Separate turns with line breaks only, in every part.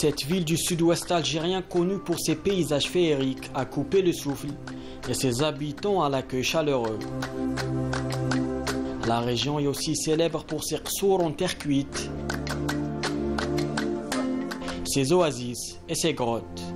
Cette ville du sud-ouest algérien connue pour ses paysages féeriques a coupé le souffle et ses habitants à l'accueil chaleureux. La région est aussi célèbre pour ses rsours en terre cuite, ses oasis et ses grottes.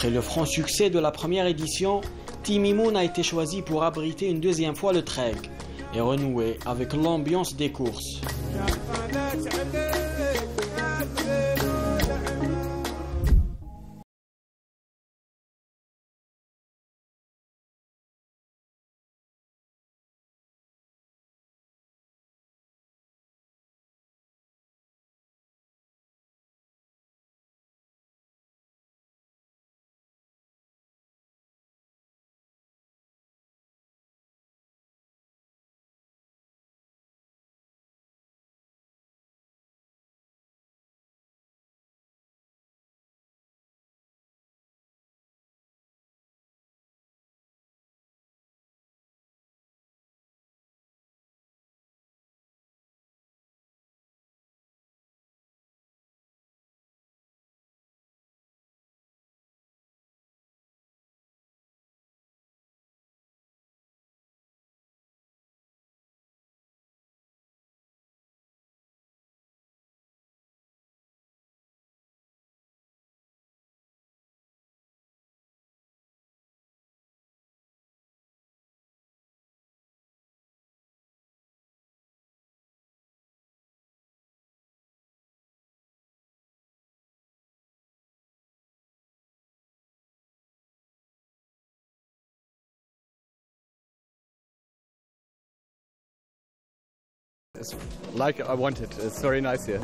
Après le franc succès de la première édition, Timimoun a été choisi pour abriter une deuxième fois le trek et renouer avec l'ambiance des courses.
It's like I. It's very nice here.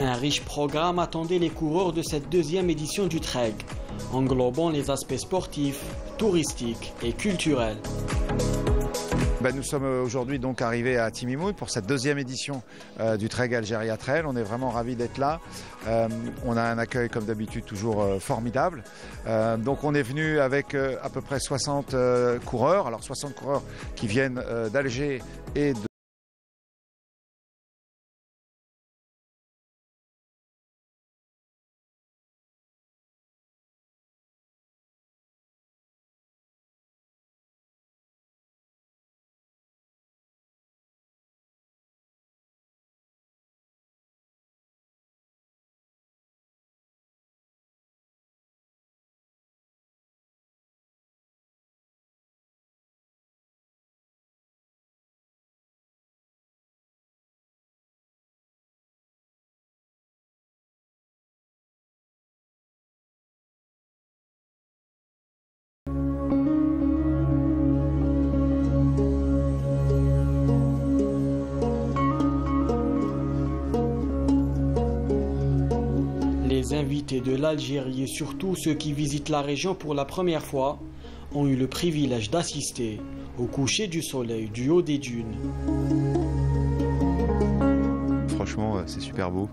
Un riche programme attendait les coureurs de cette deuxième édition du Trek, englobant les aspects sportifs, touristiques et culturels.
Ben, nous sommes aujourd'hui donc arrivés à Timimoun pour cette deuxième édition euh, du Trek Algeria Trail. On est vraiment ravis d'être là. Euh, on a un accueil comme d'habitude toujours euh, formidable. Euh, donc on est venu avec euh, à peu près 60 euh, coureurs. Alors 60 coureurs qui viennent euh, d'Alger et de
De l'Algérie et surtout ceux qui visitent la région pour la première fois ont eu le privilège d'assister au coucher du soleil du haut des dunes.
Franchement, euh, c'est super beau.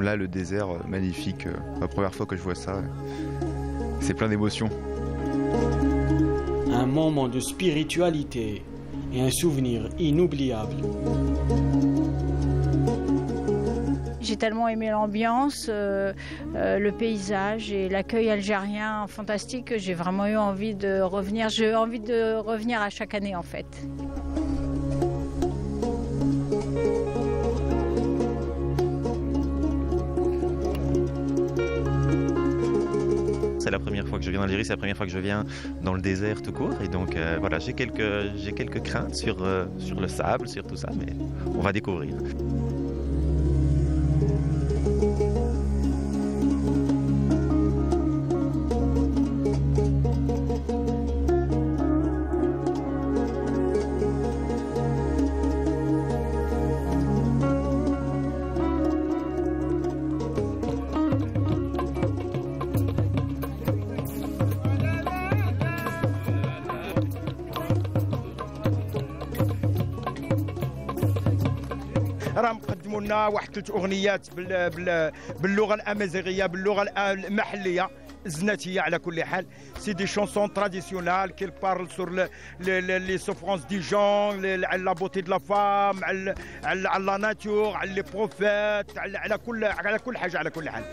Là, le désert, euh, magnifique. euh, La première fois que je vois ça, c'est plein d'émotions.
Un moment de spiritualité et un souvenir inoubliable.
J'ai tellement aimé l'ambiance, euh, euh, le paysage et l'accueil algérien fantastique que j'ai vraiment eu envie de revenir. J'ai envie de revenir à chaque année en fait.
C'est la première fois que je viens en Algérie, c'est la première fois que je viens dans le désert tout court. Et donc euh, voilà, j'ai quelques, quelques craintes sur, sur le sable, sur tout ça, mais on va découvrir.
لنا واحد ثلاث اغنيات بال... بال... باللغة الامازيغيه باللغة المحليه زناتيه على كل حال سي دي شونسون تراديسيونال كيل بارل سور لي سوفرونس دي جون على لا بوتي دو لا فام على على لا ناتور على لي بروفيت على كل على كل حاجة على كل حال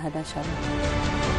هذا شرف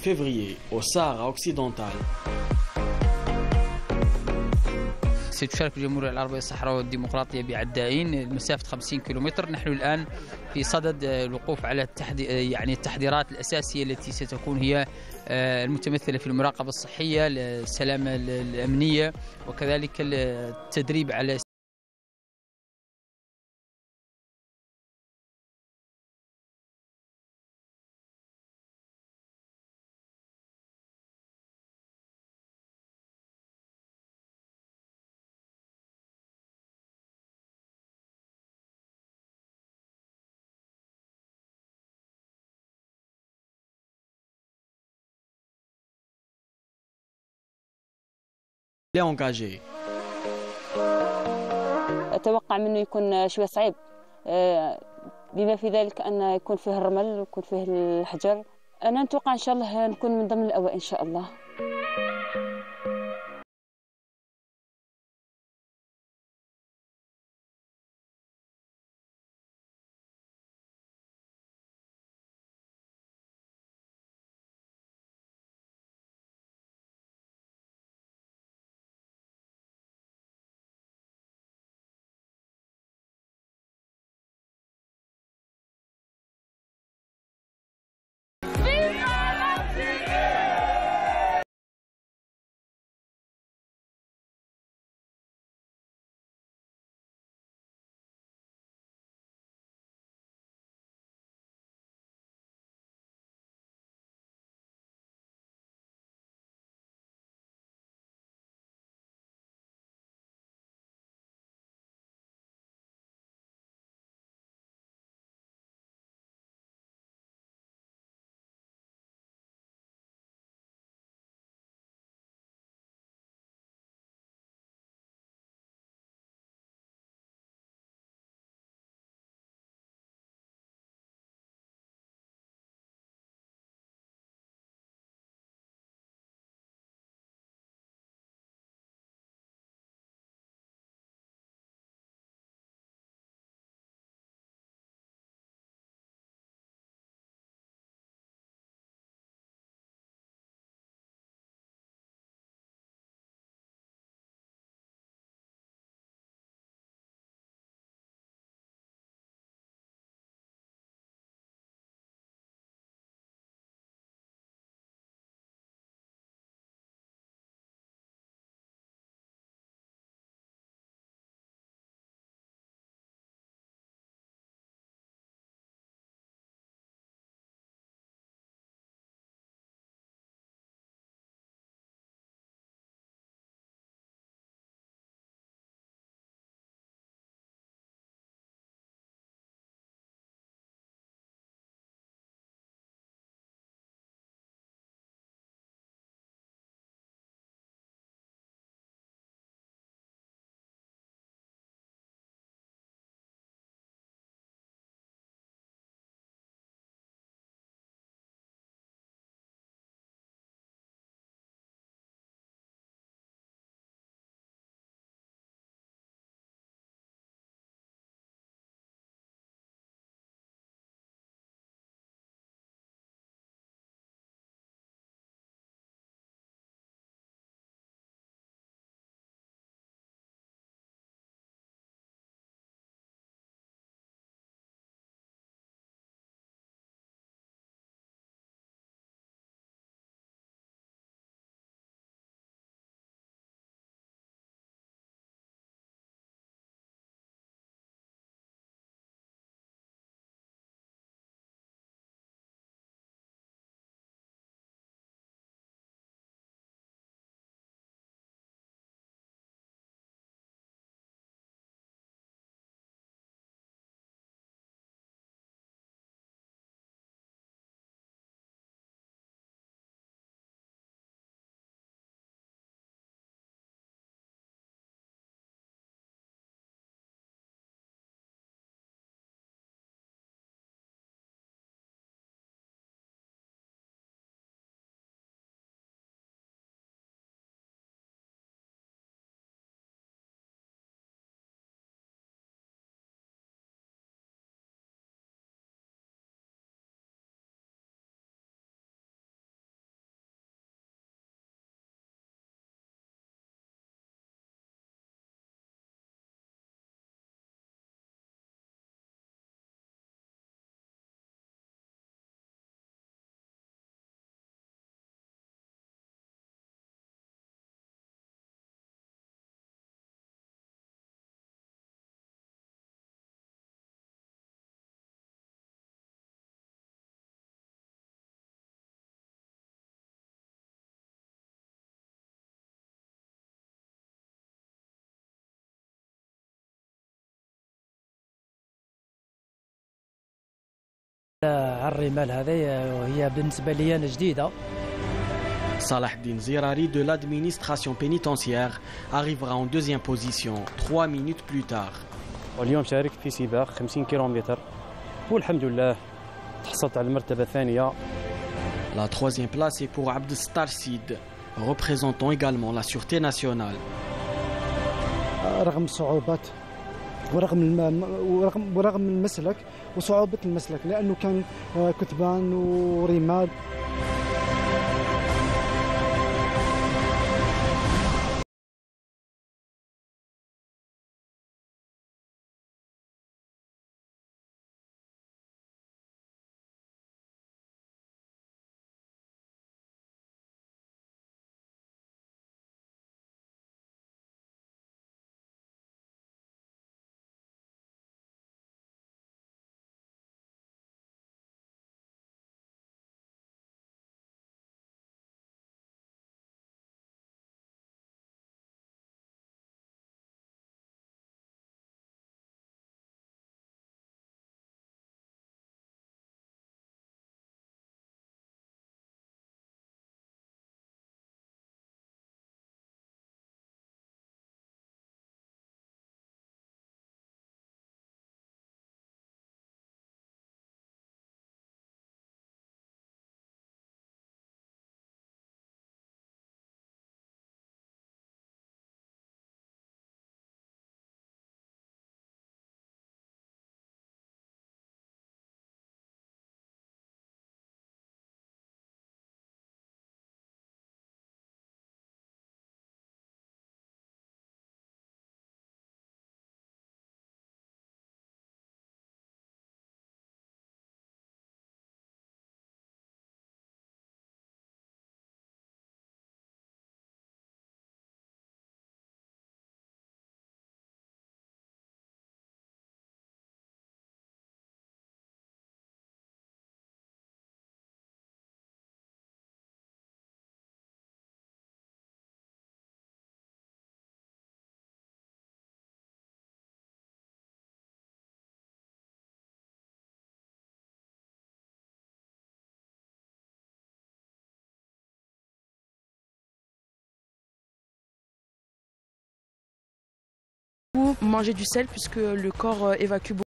février au Sahara occidental.
ستشارك الجمهورية العربية الصحراوية والديمقراطية بعدائين مسافة 50 كيلومتر نحن الآن في صدد الوقوف على التحدي يعني التحضيرات الأساسية التي ستكون هي المتمثلة في المراقبة الصحية السلامة الأمنية وكذلك التدريب على
est engagé.
أتوقع منه يكون شوية صعيب آه، بما في ذلك أن يكون فيه الرمل ويكون فيه الحجر أنا نتوقع إن شاء الله نكون من ضمن الأوائل إن شاء الله
الرمال هذه وهي بالنسبة لي أنا جديدة
Salahdin Zirari de l'administration pénitentiaire arrivera en deuxième position trois minutes plus tard.
واليوم شاركت في سباق 50 كيلومتر والحمد لله تحصلت على المرتبة الثانية
La troisième place est pour Abdestar Sid, représentant également la Sûreté nationale.
رغم الصعوبات ورغم. ورغم ورغم المسلك وصعوبة المسلك لأنه كان كتبان ورمال
manger du sel puisque le corps évacue beaucoup.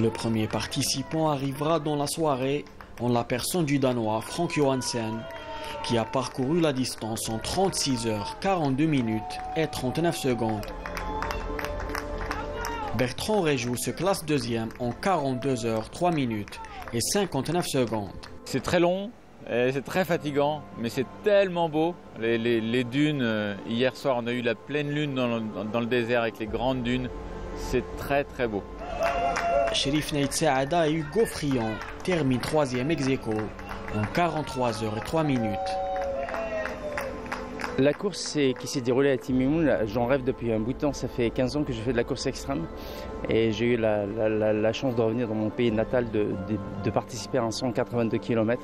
Le premier participant arrivera dans la soirée en la personne du Danois Frank Johansen qui a parcouru la distance en 36 heures 42 minutes et 39 secondes. Bertrand Réjou se classe deuxième en 42 heures 3 minutes et 59 secondes.
C'est très long, c'est très fatigant, mais c'est tellement beau. Les, dunes, euh, hier soir on a eu la pleine lune dans le, désert avec les grandes dunes. C'est très très beau.
Sherif Neid Saada et Hugo Frion terminent troisième ex aequo en 43 heures et 3 minutes.
La course qui s'est déroulée à Timimoun, j'en rêve depuis un bout de temps. Ça fait 15 ans que je fais de la course extrême et j'ai eu la, chance de revenir dans mon pays natal, de, participer à un 182 km.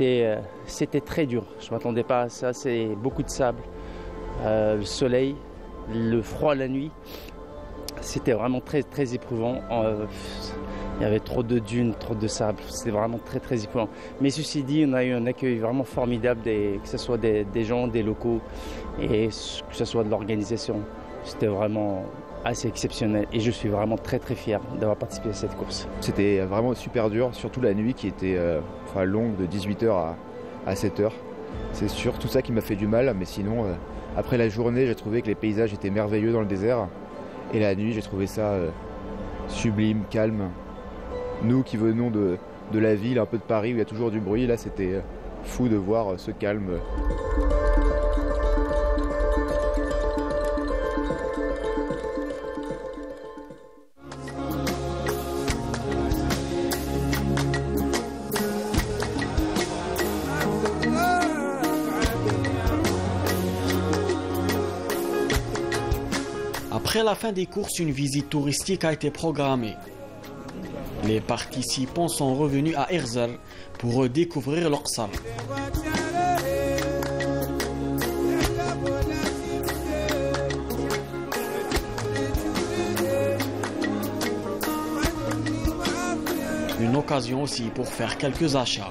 Euh, c'était très dur. Je ne m'attendais pas à ça. C'est beaucoup de sable, euh, le soleil, le froid la nuit. C'était vraiment très très éprouvant. Euh, il y avait trop de dunes, trop de sable. C'était vraiment très très éprouvant. Mais ceci dit, on a eu un accueil vraiment formidable, que ce soit des, gens, des locaux et que ce soit de l'organisation. C'était vraiment assez exceptionnel et je suis vraiment très très fier d'avoir participé à cette course.
C'était vraiment super dur, surtout la nuit qui était euh, longue de 18h à, à 7h. C'est sûr, tout ça qui m'a fait du mal, mais sinon, euh, après la journée, j'ai trouvé que les paysages étaient merveilleux dans le désert. Et la nuit, j'ai trouvé ça euh, sublime, calme. Nous qui venons de, la ville, un peu de Paris où il y a toujours du bruit, là c'était euh, fou de voir euh, ce calme.
La fin des courses, une visite touristique a été programmée. Les participants sont revenus à Herzl pour découvrir l'Oqsar. Une occasion aussi pour faire quelques achats.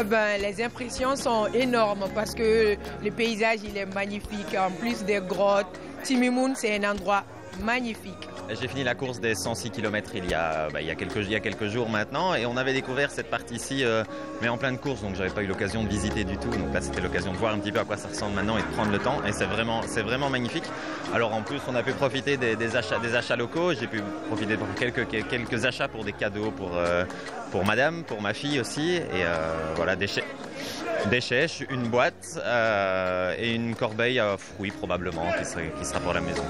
Eh ben, les impressions sont énormes parce que le paysage est magnifique. En plus des grottes, Timimoun c'est un endroit magnifique.
J'ai fini la course des 106 km il y, a, bah, il, y a quelques, il y a quelques jours maintenant et on avait découvert cette partie-ci, euh, mais en pleine course, donc j'avais pas eu l'occasion de visiter du tout. Donc là, c'était l'occasion de voir un petit peu à quoi ça ressemble maintenant et de prendre le temps. Et c'est vraiment, vraiment magnifique. Alors en plus, on a pu profiter des, achats, des achats locaux. J'ai pu profiter de quelques, quelques achats pour des cadeaux pour, euh, pour madame, pour ma fille aussi. Et euh, voilà, des chèches, une boîte et une corbeille à fruits probablement qui sera pour la maison.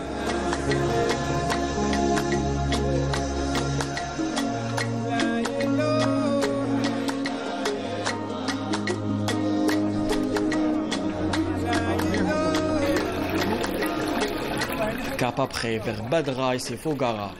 Après vers Badra et ses Fogara.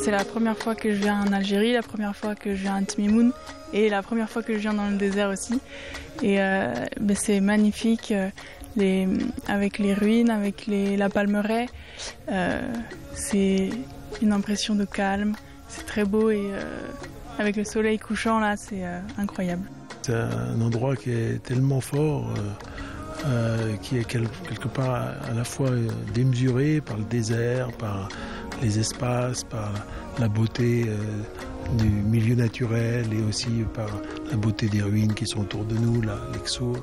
C'est la première fois que je viens en Algérie, la première fois que je viens à Tmimoun et la première fois que je viens dans le désert aussi. Et euh, ben, c'est magnifique. Avec les ruines, avec la palmeraie. Euh, c'est une impression de calme, c'est très beau et euh, avec le soleil couchant là, c'est euh, incroyable.
C'est un endroit qui est tellement fort, qui est quelque part à la fois démesuré par le désert, par les espaces, par la beauté du milieu naturel et aussi par la beauté des ruines qui sont autour de nous, l'Exo.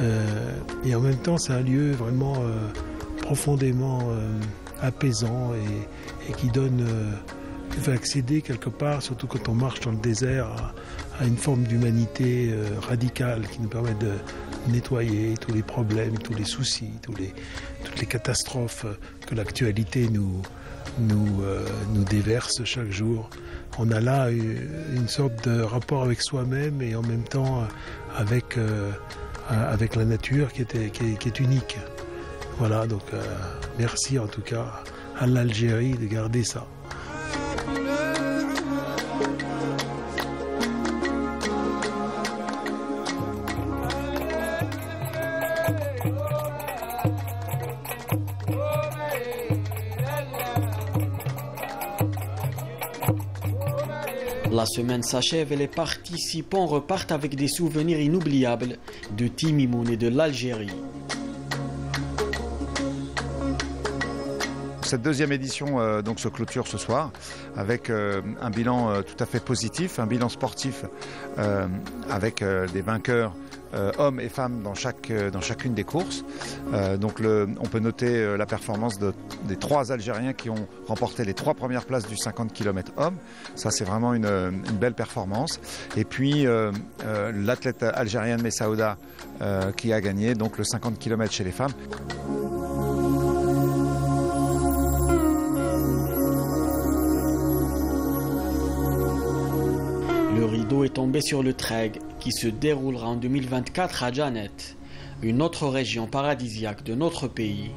Euh, et en même temps, c'est un lieu vraiment euh, profondément euh, apaisant et, qui donne, fait accéder quelque part, surtout quand on marche dans le désert, à, une forme d'humanité radicale qui nous permet de nettoyer tous les problèmes, tous les soucis, toutes les catastrophes que l'actualité nous, déverse chaque jour. On a là une, sorte de rapport avec soi-même et en même temps avec avec la nature qui, était, est, unique. Voilà, donc euh, merci en tout cas à l'Algérie de garder ça.
Semaine s'achève et les participants repartent avec des souvenirs inoubliables de Timimoun et de l'Algérie.
Cette deuxième édition euh, donc se clôture ce soir avec euh, un bilan euh, tout à fait positif, un bilan sportif avec des vainqueurs euh, hommes et femmes dans, euh, chacune des courses. Euh, donc on peut noter la performance de- des trois Algériens qui ont remporté les trois premières places du 50 km hommes. Ça c'est vraiment une, belle performance. Et puis l'athlète algérienne Messaouda qui a gagné donc le 50 km chez les femmes.
Le rideau est tombé sur le Treg qui se déroulera en 2024 à Janet, une autre région paradisiaque de notre pays.